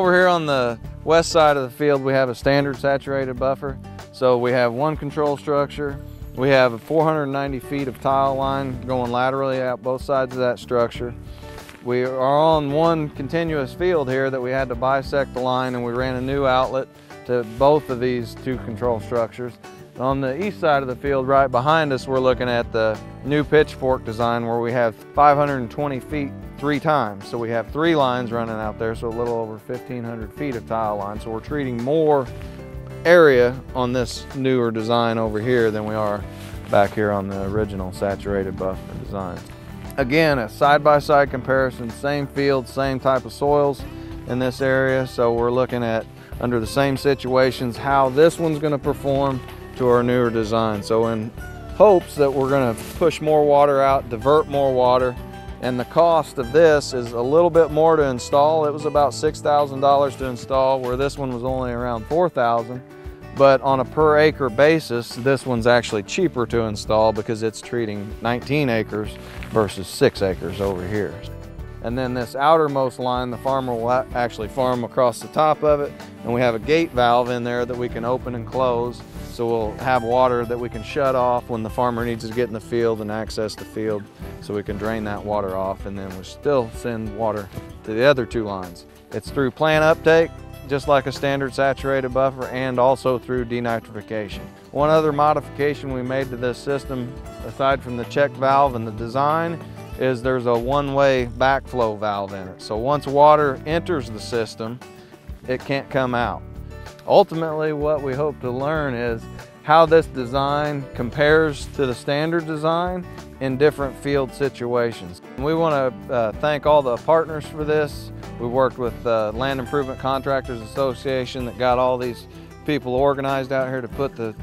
Over here on the west side of the field, we have a standard saturated buffer. So we have one control structure. We have 490 feet of tile line going laterally out both sides of that structure. We are on one continuous field here that we had to bisect the line and we ran a new outlet to both of these two control structures. On the east side of the field, right behind us, we're looking at the new pitchfork design where we have 520 feet three times. So we have three lines running out there, so a little over 1,500 feet of tile line. So we're treating more area on this newer design over here than we are back here on the original saturated buffer design. Again, a side-by-side -side comparison, same field, same type of soils in this area. So we're looking at under the same situations, how this one's gonna perform to our newer design. So in hopes that we're gonna push more water out, divert more water, and the cost of this is a little bit more to install. It was about $6,000 to install, where this one was only around 4,000. But on a per acre basis, this one's actually cheaper to install because it's treating 19 acres versus six acres over here. And then this outermost line, the farmer will actually farm across the top of it. And we have a gate valve in there that we can open and close. So we'll have water that we can shut off when the farmer needs to get in the field and access the field. So we can drain that water off and then we still send water to the other two lines. It's through plant uptake, just like a standard saturated buffer and also through denitrification. One other modification we made to this system, aside from the check valve and the design, is there's a one-way backflow valve in it. So once water enters the system, it can't come out. Ultimately, what we hope to learn is how this design compares to the standard design in different field situations. We want to uh, thank all the partners for this. We worked with the Land Improvement Contractors Association that got all these people organized out here to put the,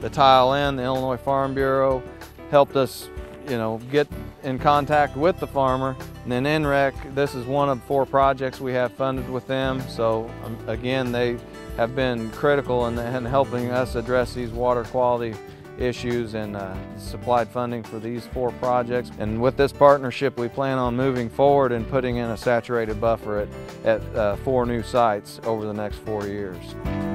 the tile in. The Illinois Farm Bureau helped us you know, get in contact with the farmer. And then NREC, this is one of four projects we have funded with them. So um, again, they have been critical in, in, helping us address these water quality issues and uh, supplied funding for these four projects. And with this partnership, we plan on moving forward and putting in a saturated buffer at, at uh, four new sites over the next four years.